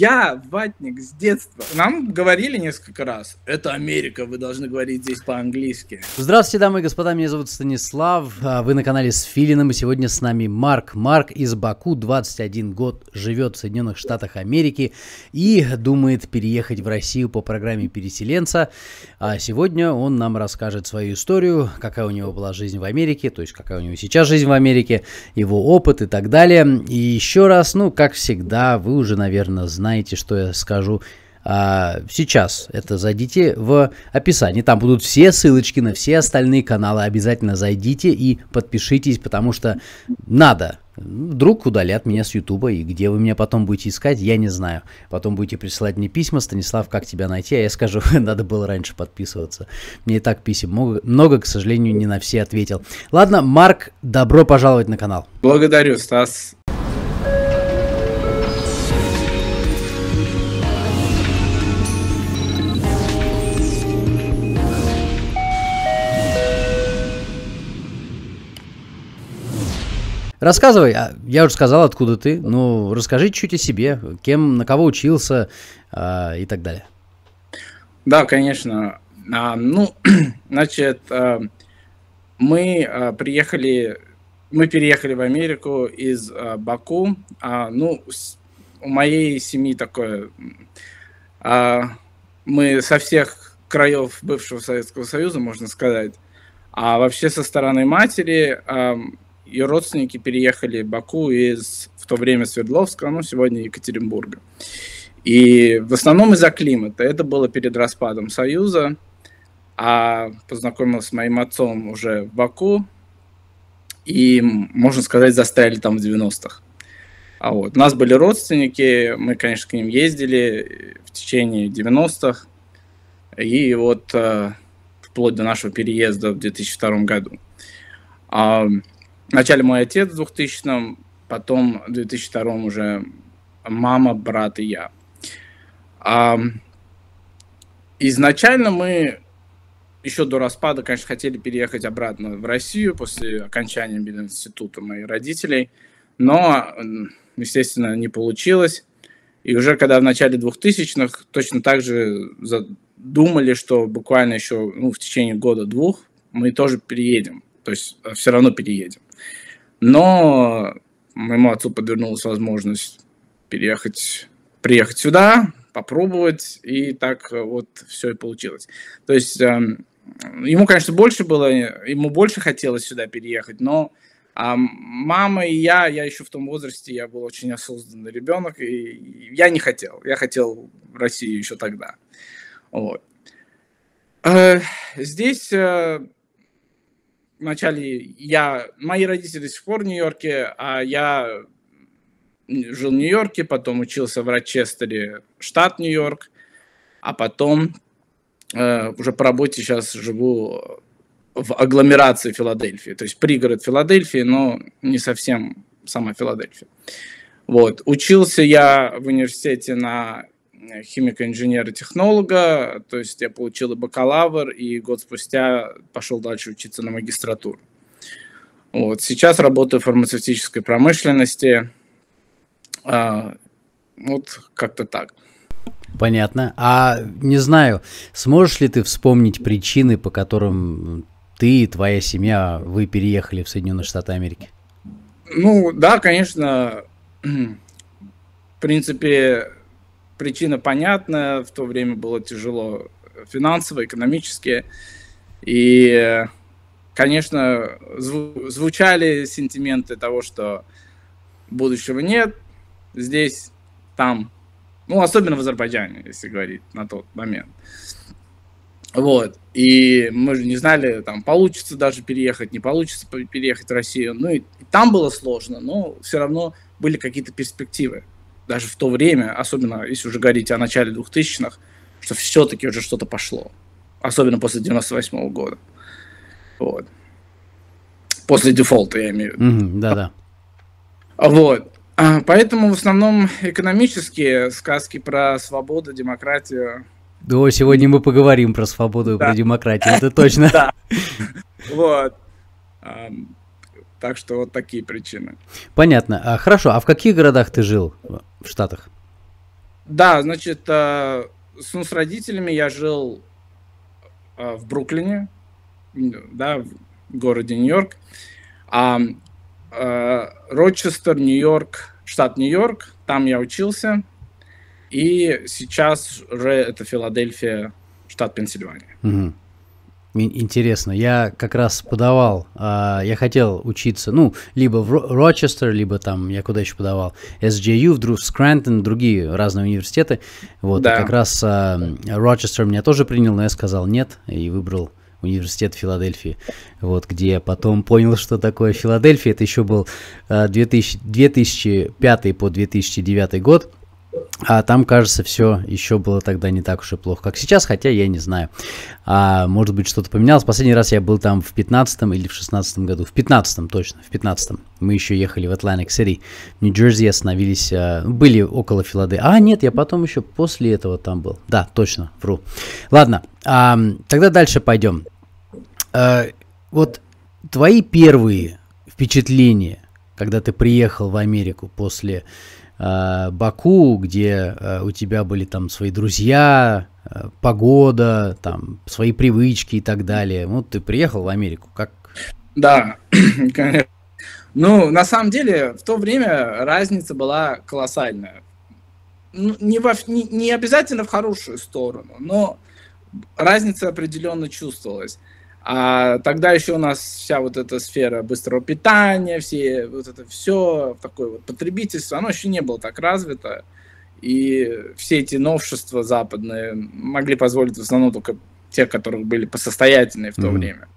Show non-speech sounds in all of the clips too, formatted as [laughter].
Я ватник с детства. Нам говорили несколько раз, это Америка, вы должны говорить здесь по-английски. Здравствуйте, дамы и господа, меня зовут Станислав, а вы на канале с Филином, и сегодня с нами Марк. Марк из Баку, 21 год, живет в Соединенных Штатах Америки и думает переехать в Россию по программе переселенца. А сегодня он нам расскажет свою историю, какая у него была жизнь в Америке, то есть какая у него сейчас жизнь в Америке, его опыт и так далее. И еще раз, ну, как всегда, вы уже, наверное, знаете, знаете, что я скажу а, сейчас. Это зайдите в описании. Там будут все ссылочки на все остальные каналы. Обязательно зайдите и подпишитесь, потому что надо. Вдруг удалят меня с Ютуба, и где вы меня потом будете искать, я не знаю. Потом будете присылать мне письма, Станислав, как тебя найти, а я скажу, [laughs] надо было раньше подписываться. Мне и так писем много, много, к сожалению, не на все ответил. Ладно, Марк, добро пожаловать на канал. Благодарю, Стас. Рассказывай, а, я уже сказал, откуда ты, ну, расскажи чуть о себе, кем, на кого учился а, и так далее. Да, конечно. А, ну, [clears throat] значит, а, мы приехали, мы переехали в Америку из Баку. А, ну, у моей семьи такое, а, мы со всех краев бывшего Советского Союза, можно сказать. А вообще со стороны матери ее родственники переехали в Баку из в то время Свердловска, ну, сегодня Екатеринбурга. И в основном из-за климата. Это было перед распадом Союза. А познакомился с моим отцом уже в Баку. И, можно сказать, заставили там в 90-х. А вот. У нас были родственники, мы, конечно, к ним ездили в течение 90-х. И вот э, вплоть до нашего переезда в 2002 году. Вначале мой отец в 2000-м, потом в 2002-м уже мама, брат и я. А, изначально мы еще до распада, конечно, хотели переехать обратно в Россию после окончания института моих родителей, но, естественно, не получилось. И уже когда в начале 2000-х точно так же думали, что буквально еще ну, в течение года-двух мы тоже переедем. То есть э, все равно переедем. Но моему отцу подвернулась возможность переехать, приехать сюда, попробовать, и так вот все и получилось. То есть эм, ему, конечно, больше было, ему больше хотелось сюда переехать, но а мама и я, я еще в том возрасте, я был очень осознанный ребенок, и я не хотел. Я хотел в Россию еще тогда. Вот. Э, здесь э, вначале я, мои родители до сих пор в Нью-Йорке, а я жил в Нью-Йорке, потом учился в Рочестере, штат Нью-Йорк, а потом э, уже по работе сейчас живу в агломерации Филадельфии, то есть пригород Филадельфии, но не совсем сама Филадельфия. Вот. Учился я в университете на химика, инженера, технолога, то есть я получил и бакалавр, и год спустя пошел дальше учиться на магистратуру. Вот. Сейчас работаю в фармацевтической промышленности. А, вот как-то так. Понятно. А не знаю, сможешь ли ты вспомнить причины, по которым ты и твоя семья, вы переехали в Соединенные Штаты Америки? Ну, да, конечно. В принципе, причина понятная, в то время было тяжело финансово, экономически. И, конечно, зву- звучали сентименты того, что будущего нет здесь, там, ну, особенно в Азербайджане, если говорить на тот момент. Вот. И мы же не знали, там, получится даже переехать, не получится переехать в Россию. Ну, и там было сложно, но все равно были какие-то перспективы даже в то время, особенно если уже говорить о начале 2000-х, что все-таки уже что-то пошло. Особенно после 98 -го года. Вот. После дефолта, я имею в виду. Mm-hmm, да-да. Вот. А, поэтому в основном экономические сказки про свободу, демократию. Да, сегодня мы поговорим про свободу и да. про демократию, это [laughs] точно. Да. Вот. Так что вот такие причины. Понятно. А, хорошо, а в каких городах ты жил в Штатах? Да, значит, э, с, ну, с родителями я жил э, в Бруклине, да, в городе Нью-Йорк. А э, Рочестер, Нью-Йорк, штат Нью-Йорк, там я учился. И сейчас уже это Филадельфия, штат Пенсильвания. Угу. Интересно, я как раз подавал, э, я хотел учиться, ну, либо в Рочестер, либо там, я куда еще подавал, SJU, вдруг Скрантон, другие разные университеты, вот, да. как раз э, Рочестер меня тоже принял, но я сказал нет, и выбрал университет Филадельфии, вот, где я потом понял, что такое Филадельфия, это еще был э, 2000, 2005 по 2009 год, а там, кажется, все еще было тогда не так уж и плохо, как сейчас, хотя я не знаю. А, может быть, что-то поменялось. Последний раз я был там в 15 или в 16 году. В 15 точно, в 15 Мы еще ехали в Атлантик Сити. В Нью-Джерси остановились, а, были около Филадельфии. А, нет, я потом еще после этого там был. Да, точно, вру. Ладно, а, тогда дальше пойдем. А, вот твои первые впечатления, когда ты приехал в Америку после Баку, где э, у тебя были там свои друзья, э, погода, там свои привычки и так далее. Вот ты приехал в Америку, как? Да. [clears throat] Ну, на самом деле, в то время разница была колоссальная. Ну, не, во, не, не обязательно в хорошую сторону, но разница определенно чувствовалась. А тогда еще у нас вся вот эта сфера быстрого питания, все вот это все такое вот потребительство, оно еще не было так развито. И все эти новшества западные могли позволить в основном только те, которых были посостоятельные в то mm-hmm. время.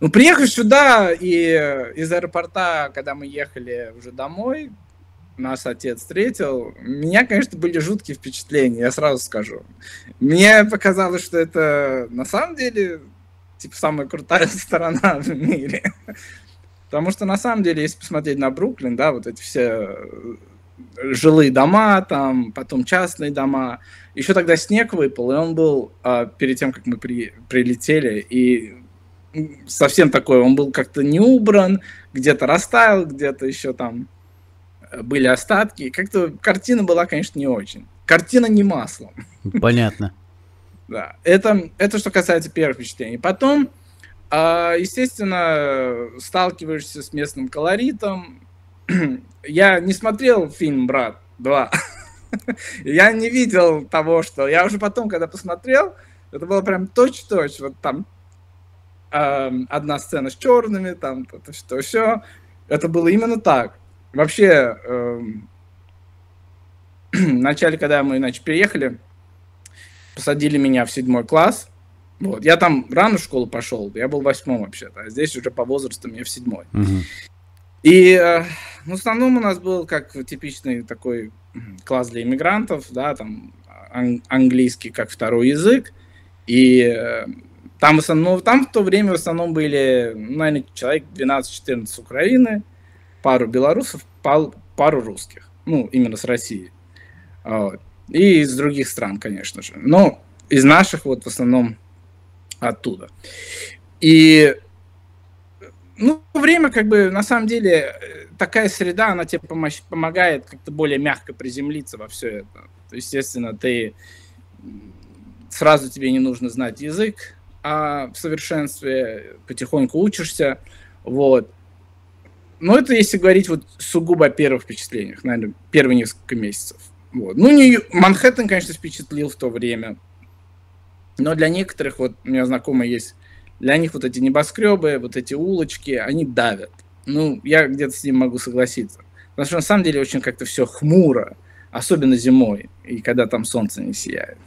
Ну, приехав сюда и из аэропорта, когда мы ехали уже домой, наш отец встретил, меня, конечно, были жуткие впечатления, я сразу скажу. Мне показалось, что это на самом деле типа, самая крутая [laughs] сторона в мире. Потому что, на самом деле, если посмотреть на Бруклин, да, вот эти все э, жилые дома, там, потом частные дома. Еще тогда снег выпал, и он был а, перед тем, как мы при, прилетели, и совсем такой, он был как-то не убран, где-то растаял, где-то еще там э, были остатки. Как-то картина была, конечно, не очень. Картина не маслом. Понятно. Да, это, это что касается первых впечатлений. Потом, а, естественно, сталкиваешься с местным колоритом. [clears throat] Я не смотрел фильм «Брат 2». [laughs] Я не видел того, что... Я уже потом, когда посмотрел, это было прям точь-точь. Вот там э, одна сцена с черными, там то что все. Это было именно так. Вообще, э, [clears throat] в начале, когда мы, значит, переехали, посадили меня в седьмой класс. Вот. Я там рано в школу пошел, я был в восьмом вообще-то, а здесь уже по возрасту мне в седьмой. Угу. И э, в основном у нас был как типичный такой класс для иммигрантов, да, там ан- английский как второй язык. И э, там в основном, там в то время в основном были, ну, наверное, человек 12-14 с Украины, пару белорусов, пару, пару русских, ну, именно с России. Вот. И из других стран, конечно же. Но из наших вот в основном оттуда. И ну, время как бы на самом деле такая среда, она тебе помогает как-то более мягко приземлиться во все это. То, естественно, ты сразу тебе не нужно знать язык, а в совершенстве потихоньку учишься, вот. Но это если говорить вот сугубо о первых впечатлениях, наверное, первые несколько месяцев. Вот. Ну, не, Манхэттен, конечно, впечатлил в то время. Но для некоторых, вот у меня знакомые есть, для них вот эти небоскребы, вот эти улочки, они давят. Ну, я где-то с ним могу согласиться. Потому что на самом деле очень как-то все хмуро, особенно зимой, и когда там солнце не сияет.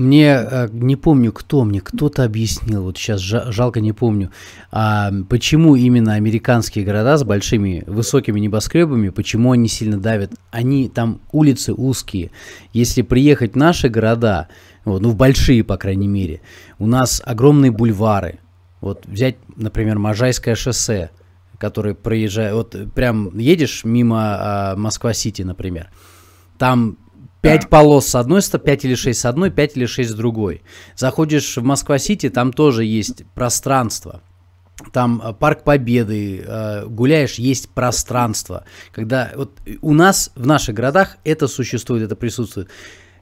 Мне э, не помню, кто мне, кто-то объяснил, вот сейчас жалко не помню, а почему именно американские города с большими высокими небоскребами, почему они сильно давят? Они там улицы узкие. Если приехать в наши города, вот, ну в большие, по крайней мере, у нас огромные бульвары. Вот взять, например, Можайское шоссе, которое проезжает, вот прям едешь мимо а, Москва-Сити, например, там Пять полос с одной стороны, пять или шесть с одной, пять или шесть с другой. Заходишь в Москва-Сити, там тоже есть пространство. там э, парк Победы, э, гуляешь, есть пространство. Когда вот у нас в наших городах это существует, это присутствует.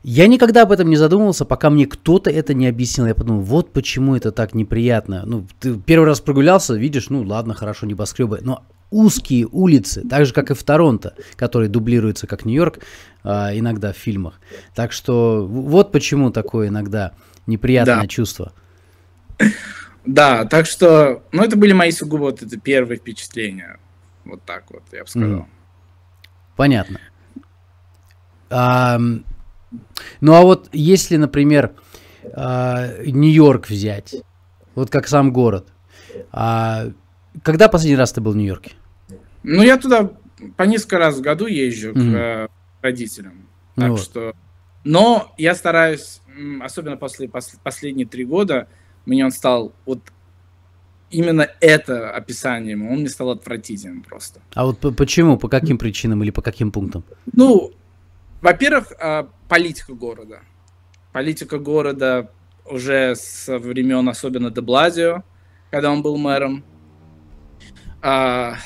Я никогда об этом не задумывался, пока мне кто-то это не объяснил. Я подумал, вот почему это так неприятно. Ну, ты первый раз прогулялся, видишь, ну ладно, хорошо, небоскребы, но узкие улицы, так же, как и в Торонто, который дублируется как Нью-Йорк а, иногда в фильмах. Так что вот почему такое иногда неприятное да. чувство. Да, так что, ну, это были мои сугубо вот это первые впечатления. Вот так вот, я бы сказал. Mm. Понятно. А, ну, а вот если, например, а, Нью-Йорк взять, вот как сам город, а, когда последний раз ты был в Нью-Йорке? Ну, я туда по несколько раз в году езжу mm-hmm. к родителям. Ну так вот. что... Но я стараюсь, особенно после пос, последние три года, мне он стал вот именно это описание, он мне стал отвратительным просто. А вот почему, по каким причинам или по каким пунктам? Ну, во-первых, а, политика города. Политика города уже со времен особенно Деблазио, когда он был мэром. А,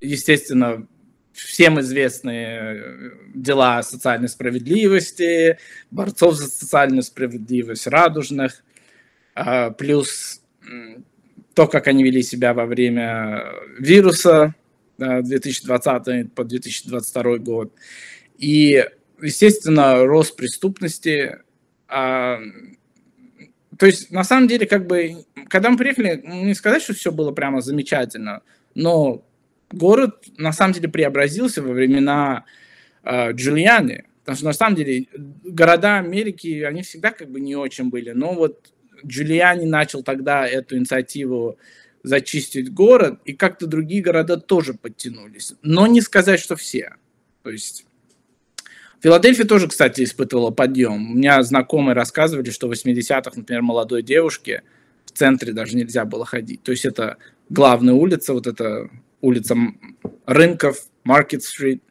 естественно, всем известные э, дела социальной справедливости, борцов за социальную справедливость, радужных, а, плюс то, как они вели себя во время вируса 2020 по 2022 год. И, естественно, рост преступности. То есть, на самом деле, как бы, когда мы приехали, не сказать, что все было прямо замечательно, но город на самом деле преобразился во времена э, Джулиани. Потому что на самом деле города Америки, они всегда как бы не очень были. Но вот Джулиани начал тогда эту инициативу зачистить город, и как-то другие города тоже подтянулись. Но не сказать, что все. То есть Филадельфия тоже, кстати, испытывала подъем. У меня знакомые рассказывали, что в 80-х, например, молодой девушке в центре даже нельзя было ходить. То есть это главная улица, вот эта улица рынков, Маркет-стрит.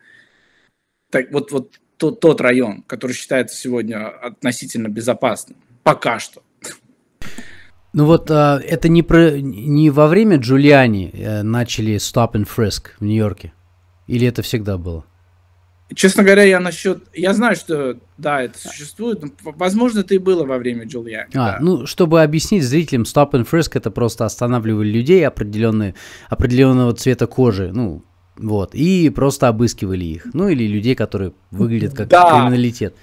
Так, вот, вот тот, тот район, который считается сегодня относительно безопасным. Пока что. Ну вот а, это не, про, не во время Джулиани э, начали Stop and Frisk в Нью-Йорке? Или это всегда было? Честно говоря, я насчет... Я знаю, что, да, это существует. Но, возможно, это и было во время Джулиани. А, да. ну, чтобы объяснить зрителям, Stop and Frisk это просто останавливали людей определенные, определенного цвета кожи, ну, вот, и просто обыскивали их. Ну, или людей, которые выглядят как да. криминалитет.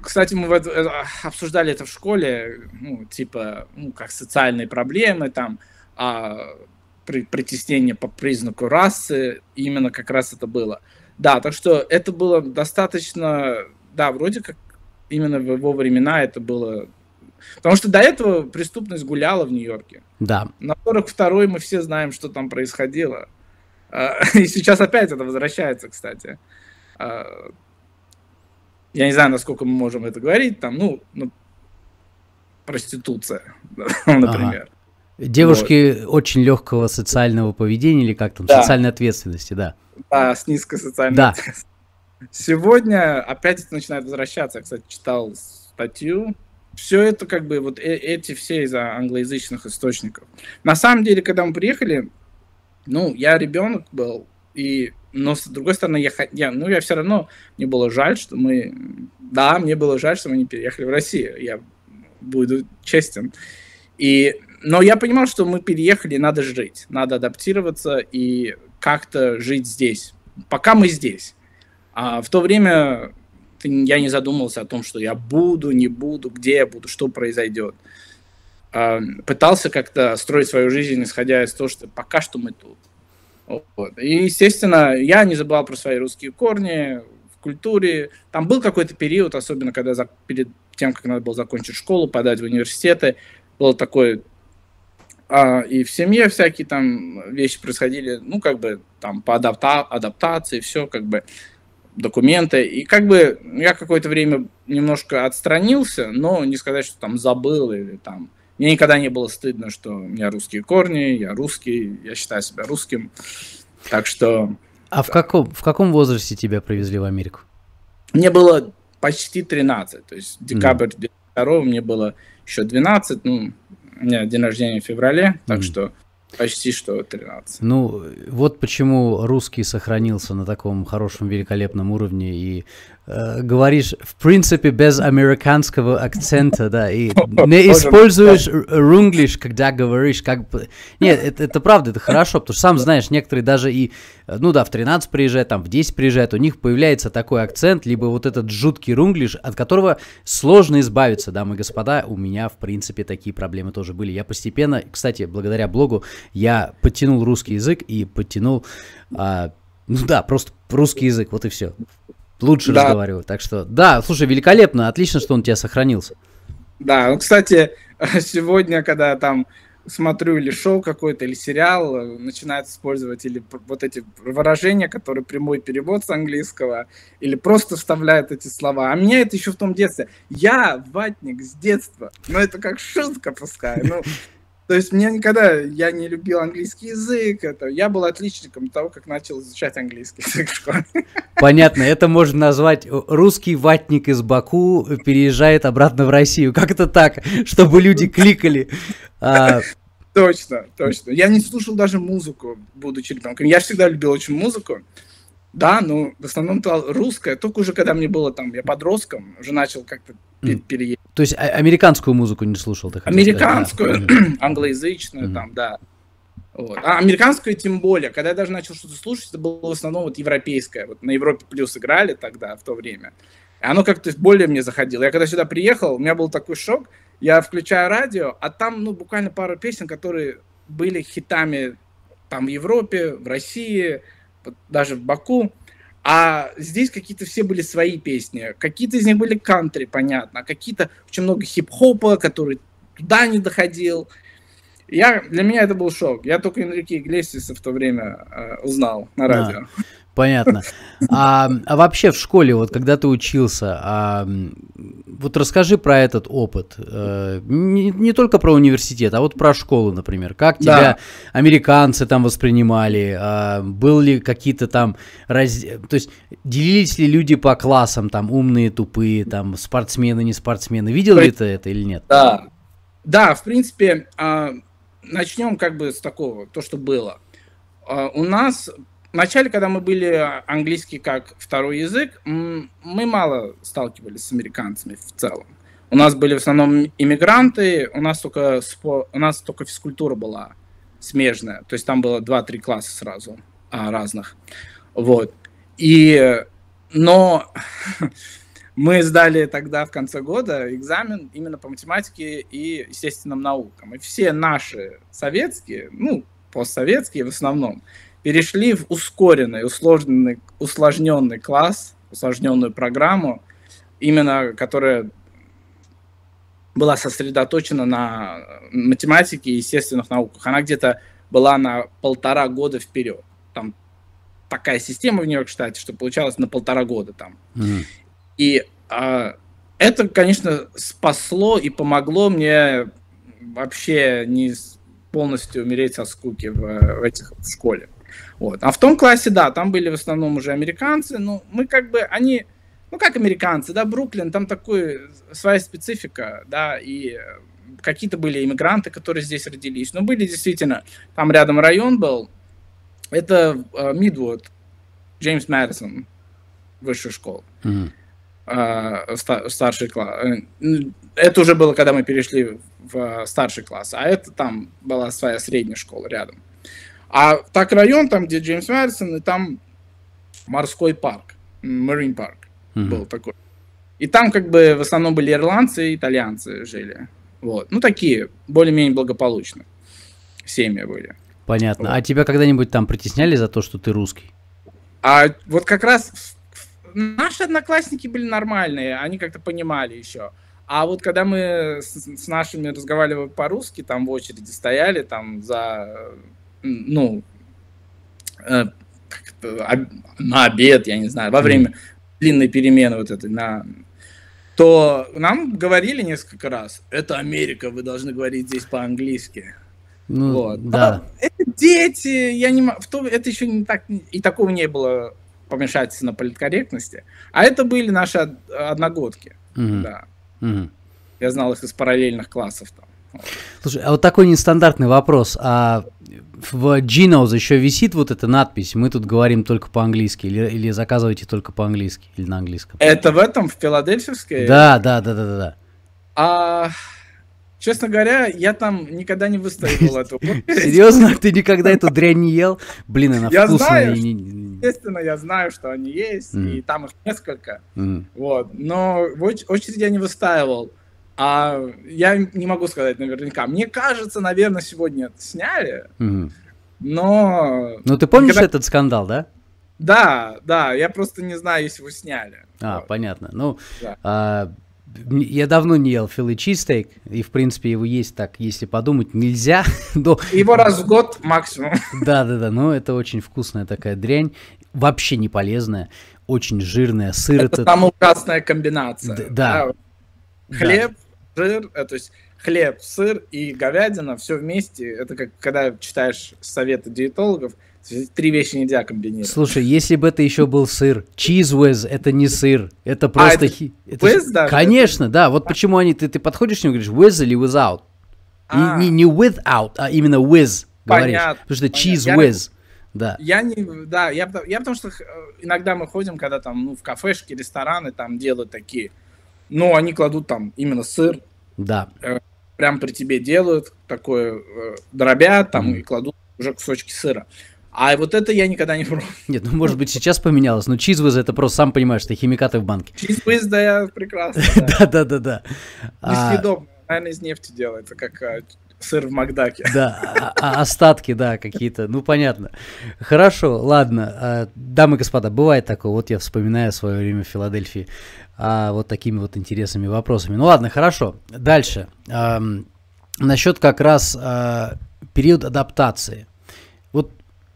Кстати, мы э, обсуждали это в школе, ну, типа, ну, как социальные проблемы, там, а, при, притеснение по признаку расы, именно как раз это было. Да, так что это было достаточно, да, вроде как именно в его времена это было... Потому что до этого преступность гуляла в Нью-Йорке. Да. На 42-й мы все знаем, что там происходило. А, [laughs] и сейчас опять это возвращается, кстати. А, я не знаю, насколько мы можем это говорить, там, ну, ну проституция, [laughs] например. Ага. Девушки вот. очень легкого социального поведения или как там, да. социальной ответственности, да. Да, с низкой социальной да. Сегодня опять это начинает возвращаться. Я, кстати, читал статью. Все это как бы вот э эти все из-за англоязычных источников. На самом деле, когда мы приехали, ну, я ребенок был, и, но с другой стороны, я, я, ну, я все равно, мне было жаль, что мы, да, мне было жаль, что мы не переехали в Россию, я буду честен. И, но я понимал, что мы переехали, надо жить, надо адаптироваться, и как-то жить здесь, пока мы здесь. А в то время я не задумывался о том, что я буду, не буду, где я буду, что произойдет. А, пытался как-то строить свою жизнь, исходя из того, что пока что мы тут. Вот. И, естественно, я не забывал про свои русские корни в культуре. Там был какой-то период, особенно когда за, перед тем, как надо было закончить школу, подать в университеты, было такое а, и в семье всякие там вещи происходили, ну, как бы там по адапта адаптации, все, как бы документы. И как бы я какое-то время немножко отстранился, но не сказать, что там забыл или там... Мне никогда не было стыдно, что у меня русские корни, я русский, я считаю себя русским. Так что... А в каком, в каком возрасте тебя привезли в Америку? Мне было почти 13, то есть декабрь mm. 2 мне было еще 12, ну, меня день рождения в феврале, так mm. что Почти что 13. Ну, вот почему русский сохранился на таком хорошем, великолепном уровне и э, говоришь, в принципе, без американского акцента, да, и [laughs] не используешь рунглиш, когда говоришь, как бы... Нет, [laughs] это, это правда, это хорошо, потому что сам знаешь, некоторые даже и, ну да, в 13 приезжают, там в 10 приезжают, у них появляется такой акцент, либо вот этот жуткий рунглиш, от которого сложно избавиться, дамы и господа, у меня, в принципе, такие проблемы тоже были. Я постепенно, кстати, благодаря блогу, я подтянул русский язык и подтянул, а, ну да, просто русский язык, вот и все лучше да. разговариваю. Так что, да, слушай, великолепно, отлично, что он у тебя сохранился. Да, ну, кстати, [laughs] сегодня, когда там смотрю или шоу какой-то, или сериал, начинает использовать или вот эти выражения, которые прямой перевод с английского, или просто вставляет эти слова. А меня это еще в том детстве. Я ватник с детства. Ну, это как шутка пускай. Ну, [laughs] то есть мне никогда, я не любил английский язык, это, я был отличником того, как начал изучать английский язык в школе. Понятно, это можно назвать русский ватник из Баку переезжает обратно в Россию. Как это так, чтобы люди кликали? А... Точно, точно. Я не слушал даже музыку, будучи ребенком. Я всегда любил очень музыку. Да, ну, в основном то русская. Только уже когда мне было там, я подростком, уже начал как-то mm. переехать. То есть а- американскую музыку не слушал ты? Американскую, да. [clears throat] англоязычную mm. там, да. Вот. А американскую тем более. Когда я даже начал что-то слушать, это было в основном вот европейское. Вот на Европе плюс играли тогда, в то время. И оно как-то более мне заходило. Я когда сюда приехал, у меня был такой шок. Я включаю радио, а там, ну, буквально пару песен, которые были хитами там в Европе, в России, даже в Баку. А здесь какие-то все были свои песни. Какие-то из них были кантри, понятно. А какие-то очень много хип-хопа, который туда не доходил. Я, для меня это был шок. Я только Энрике Иглесиса в то время э, узнал на радио. А. Понятно. А, а вообще в школе, вот когда ты учился, а, вот расскажи про этот опыт. А, не, не только про университет, а вот про школу, например. Как тебя да. американцы там воспринимали? А, был ли какие-то там раз... То есть делились ли люди по классам, там умные, тупые, там спортсмены, не спортсмены? Видел ли ты это или нет? Да. Да, в принципе, а, начнем как бы с такого, то, что было. А, у нас Вначале, когда мы были английский как второй язык, мы мало сталкивались с американцами в целом. У нас были в основном иммигранты, у нас только, спо... у нас только физкультура была смежная, то есть там было 2-3 класса сразу а, разных. Вот. И, но [laughs] мы сдали тогда в конце года экзамен именно по математике и естественным наукам. И все наши советские, ну, постсоветские в основном, перешли в ускоренный, усложненный, усложненный класс, усложненную программу, именно которая была сосредоточена на математике и естественных науках. Она где-то была на полтора года вперед. Там такая система в Нью-Йорк-штате, что получалось на полтора года там. Mm-hmm. И а, это, конечно, спасло и помогло мне вообще не полностью умереть со скуки в, в этих в школе. Вот. А в том классе, да, там были в основном уже американцы, ну, мы как бы, они, ну, как американцы, да, Бруклин, там такой, своя специфика, да, и какие-то были иммигранты, которые здесь родились, но были действительно, там рядом район был, это э, Мидвуд, Джеймс Мэдисон, высшая школа, mm-hmm. э, старший класс. Э, это уже было, когда мы перешли в старший класс, а это там была своя средняя школа рядом. А так район, там, где Джеймс Мэдисон, и там морской парк, Marine парк mm-hmm. был такой. И там как бы в основном были ирландцы и итальянцы жили. Вот. Ну, такие, более-менее благополучно. Семьи были. Понятно. Вот. А тебя когда-нибудь там притесняли за то, что ты русский? А вот как раз наши одноклассники были нормальные, они как-то понимали еще. А вот когда мы с, с нашими разговаривали по-русски, там в очереди стояли, там за ну, э, на обед, я не знаю, во время длинной перемены вот этой, на, то нам говорили несколько раз, это Америка, вы должны говорить здесь по-английски. Ну, вот. Да. А, это дети, я не могу, это еще не так, и такого не было помешательства на политкорректности, а это были наши одногодки, mm да. mm Я знал их из параллельных классов там. Слушай, а вот такой нестандартный вопрос. А в Geno's еще висит вот эта надпись «Мы тут говорим только по-английски» или, или заказываете только по-английски или на английском? Это в этом, в Филадельфийской? Да, да, да, да, да. да. А, честно говоря, я там никогда не выставил эту. [laughs] Серьезно? Ты никогда эту дрянь не ел? Блин, она я вкусная. Знаю, естественно, я знаю, что они есть, и там их несколько. Вот. Но в очередь я не выстаивал. А я не могу сказать наверняка. Мне кажется, наверное, сегодня сняли, mm. но... Ну, ты помнишь Когда... этот скандал, да? Да, да, я просто не знаю, если вы сняли. А, вот. понятно. Ну, да. а, я давно не ел филы чизстейк, и, в принципе, его есть так, если подумать, нельзя. [laughs] Но... Его раз в год максимум. [laughs] Да-да-да, но это очень вкусная такая дрянь, вообще не полезная, очень жирная, сыр. Это, это... самая ужасная комбинация. Д- да. Хлеб, да. Жир, э, то есть хлеб, сыр и говядина, все вместе. Это как когда читаешь советы диетологов – Три вещи нельзя комбинировать. Слушай, если бы это еще был сыр, whiz это не сыр, это а, просто... А, это это whiz даже? Конечно, это... да. Вот почему они... Ты, ты подходишь к нему и говоришь with или without. А. И, не, не without, а именно with говоришь. Понятно, потому что cheese понятно. whiz. Да. Я не, да, я, я потому что иногда мы ходим, когда там, ну, в кафешки, рестораны там делают такие, но они кладут там именно сыр. Да. Э, прям при тебе делают такое, э, дробят там mm. и кладут уже кусочки сыра. А вот это я никогда не пробовал. [laughs] Нет, ну может быть сейчас поменялось, но чизвиз это просто сам понимаешь, что химикаты в банке. Чизвиз, да, я прекрасно. [laughs] Да-да-да-да. Несъедобно, наверное, из нефти делается, как а, сыр в Макдаке. Да, а, а остатки, да, какие-то, ну понятно. Хорошо, ладно, дамы и господа, бывает такое, вот я вспоминаю свое время в Филадельфии вот такими вот интересными вопросами. Ну ладно, хорошо, дальше. Насчет как раз период адаптации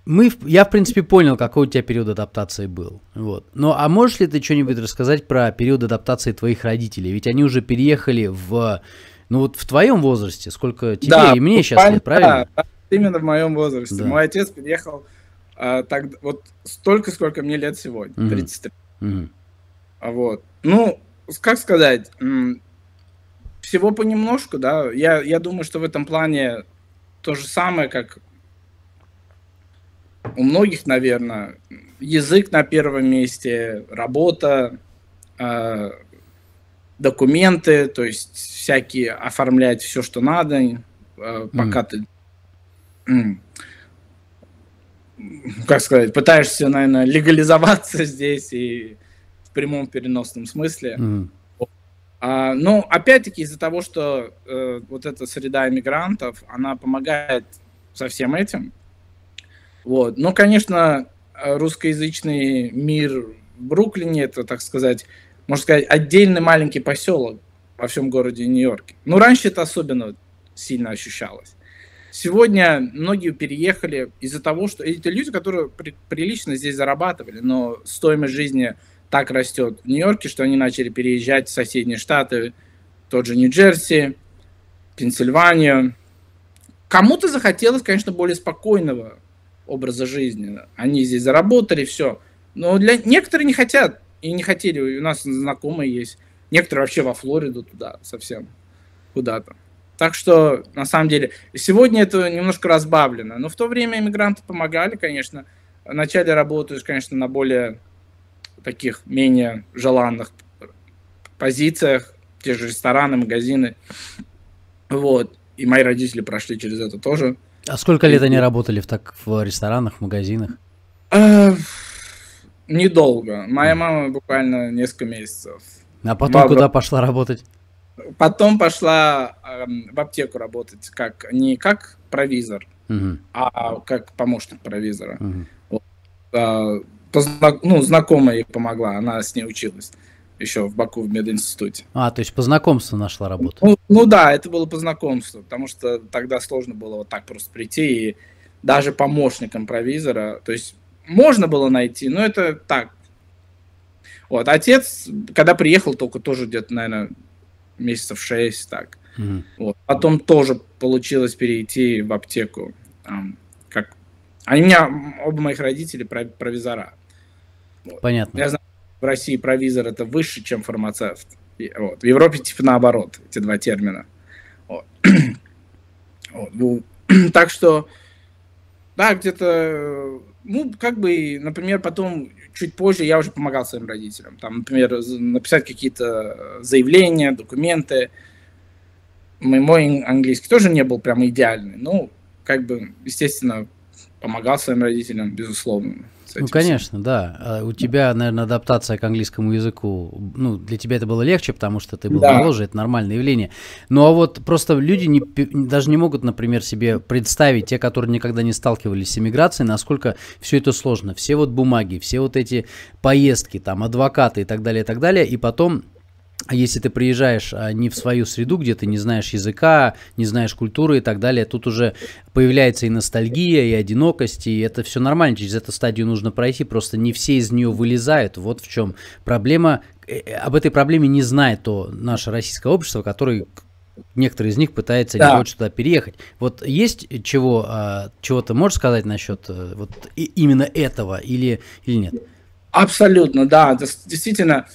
мы, я, в принципе, понял, какой у тебя период адаптации был. Вот. Ну, а можешь ли ты что-нибудь рассказать про период адаптации твоих родителей? Ведь они уже переехали в, ну вот в твоем возрасте, сколько тебе да, и мне сейчас лет, правильно? Да, именно в моем возрасте. Да. Мой отец переехал а, так, вот столько, сколько мне лет сегодня, угу. 33. Угу. А вот. Ну, как сказать, всего понемножку, да. Я, я думаю, что в этом плане то же самое, как у многих, наверное, язык на первом месте, работа, э, документы, то есть всякие оформлять все, что надо, э, пока mm. ты, как сказать, пытаешься, наверное, легализоваться [laughs] здесь и прямом переносном смысле. Mm. А, но опять-таки из-за того, что э, вот эта среда иммигрантов, она помогает со всем этим, вот. Но, конечно, русскоязычный мир в Бруклине, это, так сказать, можно сказать, отдельный маленький поселок во всем городе Нью-Йорке. Но раньше это особенно сильно ощущалось. Сегодня многие переехали из-за того, что эти люди, которые при, прилично здесь зарабатывали, но стоимость жизни так растет в Нью-Йорке, что они начали переезжать в соседние штаты, тот же Нью-Джерси, Пенсильванию. Кому-то захотелось, конечно, более спокойного образа жизни. Они здесь заработали, все. Но для некоторые не хотят и не хотели. У нас знакомые есть. Некоторые вообще во Флориду туда совсем куда-то. Так что, на самом деле, сегодня это немножко разбавлено. Но в то время иммигранты помогали, конечно. Вначале работаешь, конечно, на более таких менее желанных позициях, те же рестораны, магазины. Вот. И мои родители прошли через это тоже. А сколько лет они работали в, так, в ресторанах, магазинах? А, недолго. Моя мама буквально несколько месяцев. А потом Баба... куда пошла работать? Потом пошла э, в аптеку работать, как не как провизор, угу. а как помощник провизора. Угу. Вот. А, позна... ну, знакомая ей помогла, она с ней училась еще в Баку в мединституте. А, то есть по знакомству нашла работу? Ну, ну да, это было по знакомству, потому что тогда сложно было вот так просто прийти и даже помощником провизора, то есть можно было найти, но это так. Вот, отец, когда приехал, только тоже где-то, наверное, месяцев шесть, так. Угу. Вот. Потом тоже получилось перейти в аптеку. Как... Они у меня, оба моих родителей провизора. Понятно. Я знаю, в России провизор это выше, чем фармацевт. Вот. В Европе типа наоборот, эти два термина. Вот. [clears throat] Вот. Ну, [clears throat] так что, да, где-то, ну, как бы, например, потом, чуть позже я уже помогал своим родителям. Там, например, написать какие-то заявления, документы. Мой английский тоже не был прям идеальный. Ну, как бы, естественно, помогал своим родителям, безусловно. Ну, конечно, да. А у тебя, наверное, адаптация к английскому языку, ну, для тебя это было легче, потому что ты был да. моложе, это нормальное явление. Ну, а вот просто люди не, даже не могут, например, себе представить, те, которые никогда не сталкивались с иммиграцией, насколько все это сложно. Все вот бумаги, все вот эти поездки, там, адвокаты и так далее, и так далее, и потом если ты приезжаешь а, не в свою среду, где ты не знаешь языка, не знаешь культуры и так далее, тут уже появляется и ностальгия, и одинокость, и это все нормально, через эту стадию нужно пройти, просто не все из нее вылезают. Вот в чем проблема. Э, э, об этой проблеме не знает то наше российское общество, которое некоторые из них пытаются да. не хочет туда переехать. Вот есть чего, а, чего ты можешь сказать насчет э, вот именно этого или, или нет? Абсолютно, да. Действительно,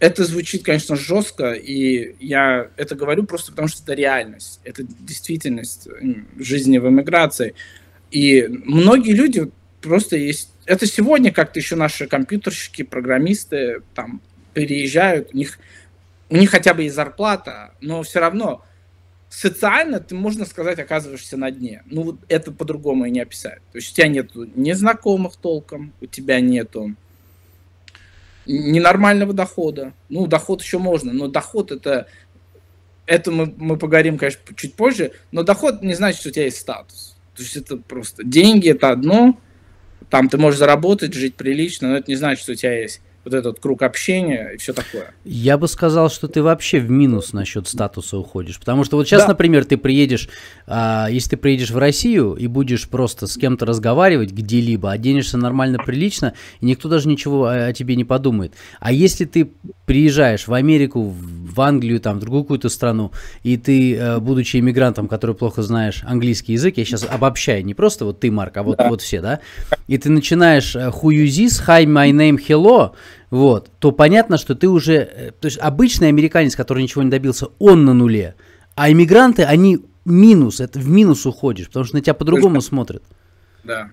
это звучит, конечно, жестко, и я это говорю просто потому, что это реальность, это действительность жизни в эмиграции. И многие люди просто есть... Это сегодня как-то еще наши компьютерщики, программисты там переезжают, у них, у них хотя бы есть зарплата, но все равно социально ты, можно сказать, оказываешься на дне. Ну, это по-другому и не описать. То есть у тебя нету незнакомых толком, у тебя нету ненормального дохода. Ну, доход еще можно, но доход это... Это мы, мы поговорим, конечно, чуть позже, но доход не значит, что у тебя есть статус. То есть это просто деньги, это одно, там ты можешь заработать, жить прилично, но это не значит, что у тебя есть вот этот круг общения и все такое. Я бы сказал, что ты вообще в минус насчет статуса уходишь. Потому что вот сейчас, да. например, ты приедешь, а, если ты приедешь в Россию и будешь просто с кем-то разговаривать где-либо, оденешься нормально, прилично, и никто даже ничего о, о тебе не подумает. А если ты приезжаешь в Америку, в Англию, там, в другую какую-то страну, и ты, э, будучи иммигрантом, который плохо знаешь английский язык, я сейчас обобщаю, не просто вот ты, Марк, а вот, да. вот все, да, и ты начинаешь э, this, hi, my name, hello, вот, то понятно, что ты уже, э, то есть обычный американец, который ничего не добился, он на нуле, а иммигранты, они минус, это в минус уходишь, потому что на тебя по-другому есть, смотрят. Да,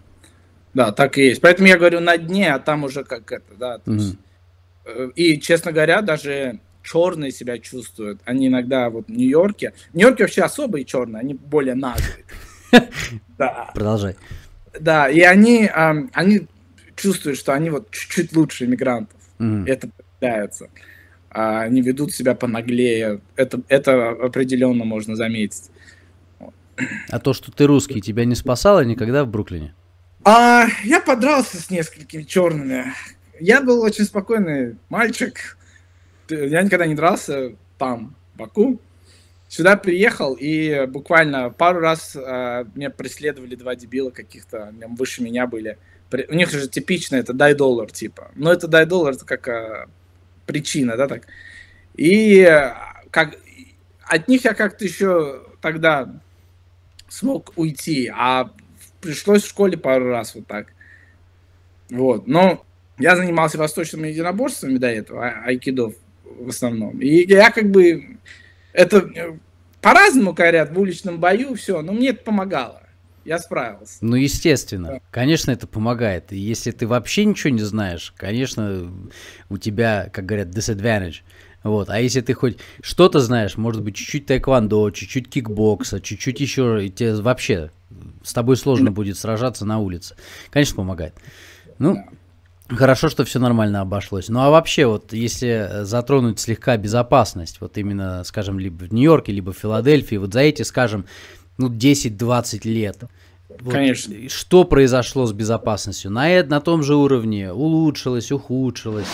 да, так и есть. Поэтому я говорю на дне, а там уже как это, да. То есть, mm И, честно говоря, даже черные себя чувствуют. Они иногда вот в Нью-Йорке. В Нью-Йорке вообще особые черные, они более наглые. [laughs] Да. Продолжай. Да, и они, они чувствуют, что они вот чуть-чуть лучше иммигрантов. Это появляется. А они ведут себя понаглее. Это, это определенно можно заметить. А то, что ты русский, тебя не спасало никогда в Бруклине? А, я подрался с несколькими черными. Я был очень спокойный мальчик. Я никогда не дрался там, в Баку. Сюда приехал, и буквально пару раз э, меня преследовали два дебила каких-то, выше меня были. У них же типично это дай доллар, типа. Но это дай доллар, это как а, причина, да, так. И как от них я как-то еще тогда смог уйти, а пришлось в школе пару раз вот так. Вот, но я занимался восточными единоборствами до этого, а, айкидо в основном. И я как бы это э, по-разному говорят в уличном бою, все, но мне это помогало я справился. Ну, естественно. Да. Конечно, это помогает. И если ты вообще ничего не знаешь, конечно, у тебя, как говорят, disadvantage. Вот. А если ты хоть что-то знаешь, может быть, чуть-чуть тайквандо, чуть-чуть кикбокса, чуть-чуть еще, и тебе вообще с тобой сложно будет сражаться на улице. Конечно, помогает. Ну, да. хорошо, что все нормально обошлось. Ну, а вообще, вот если затронуть слегка безопасность, вот именно, скажем, либо в Нью-Йорке, либо в Филадельфии, вот за эти, скажем, ну, 10-20 лет. Вот Конечно. Что произошло с безопасностью? На, на том же уровне улучшилось, ухудшилось.